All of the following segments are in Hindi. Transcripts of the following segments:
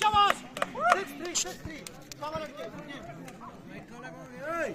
Come on! Cover it. Hey!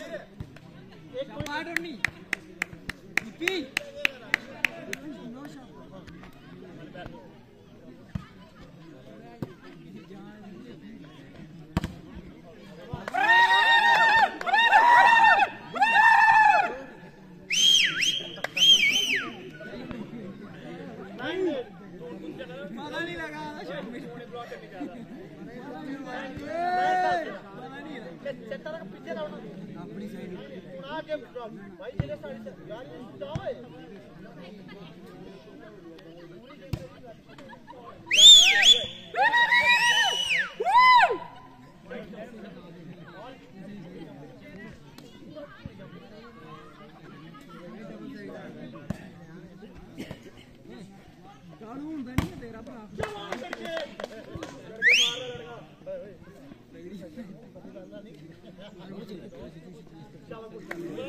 एक पॉइंट के भाई मेरे साढ़े चार यार ये दावा है चलो कुछ लगे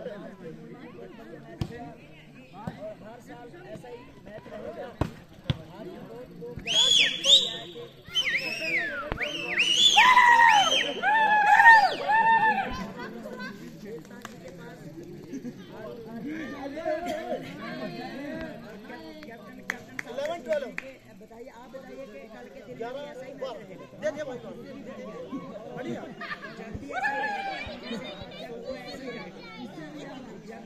हर साल ऐसा ही मैच रहेगा।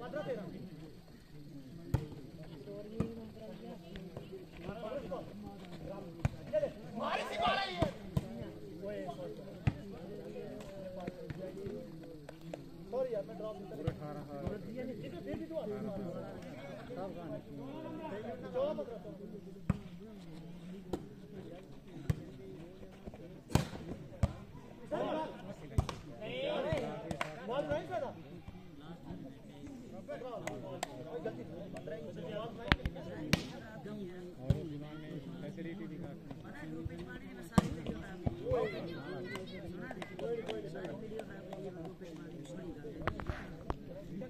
पंद्रह तेरह Tá, vai.